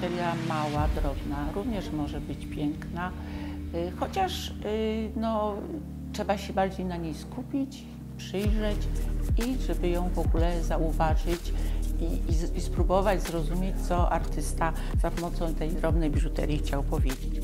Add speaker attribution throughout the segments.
Speaker 1: taka mała, drobna, również może być piękna, y, chociaż y, no, trzeba się bardziej na niej skupić, przyjrzeć i żeby ją w ogóle zauważyć i, i, i spróbować zrozumieć, co artysta za pomocą tej drobnej biżuterii chciał powiedzieć.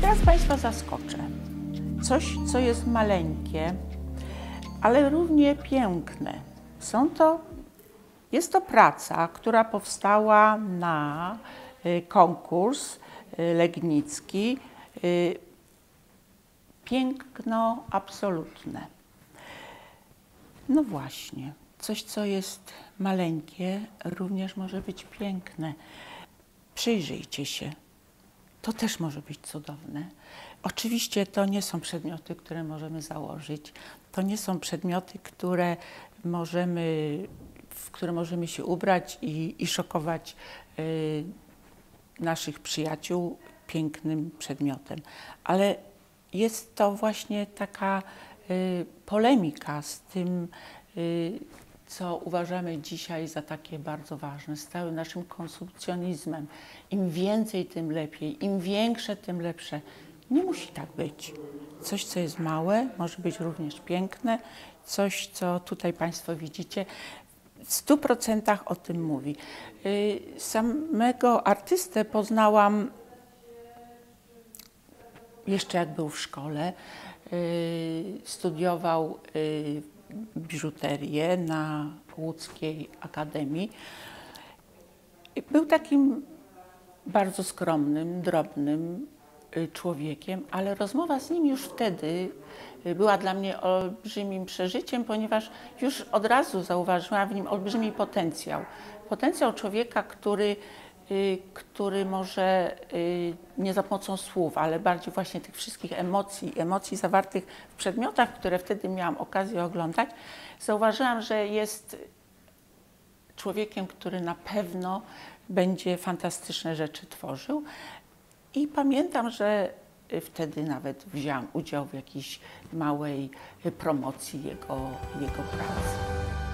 Speaker 1: Teraz Państwa zaskoczę. Coś, co jest maleńkie, ale równie piękne. Są to, jest to praca, która powstała na y, konkurs y, legnicki. y, Piękno absolutne. No właśnie, coś, co jest maleńkie, również może być piękne. Przyjrzyjcie się. To też może być cudowne. Oczywiście to nie są przedmioty, które możemy założyć. To nie są przedmioty, które możemy, w które możemy się ubrać i, i szokować y, naszych przyjaciół pięknym przedmiotem. Ale jest to właśnie taka y, polemika z tym, y, co uważamy dzisiaj za takie bardzo ważne, z całym naszym konsumpcjonizmem. Im więcej, tym lepiej, im większe, tym lepsze. Nie musi tak być. Coś, co jest małe, może być również piękne. Coś, co tutaj Państwo widzicie, w stu procentach o tym mówi. Y, Samego artystę poznałam jeszcze jak był w szkole, y, studiował y, biżuterię na Łódzkiej Akademii. Był takim bardzo skromnym, drobnym y, człowiekiem, ale rozmowa z nim już wtedy y, była dla mnie olbrzymim przeżyciem, ponieważ już od razu zauważyłam w nim olbrzymi potencjał. Potencjał człowieka, który, który może y, nie za pomocą słów, ale bardziej właśnie tych wszystkich emocji, emocji zawartych w przedmiotach, które wtedy miałam okazję oglądać, zauważyłam, że jest człowiekiem, który na pewno będzie fantastyczne rzeczy tworzył. I pamiętam, że wtedy nawet wziąłam udział w jakiejś małej promocji jego, jego pracy.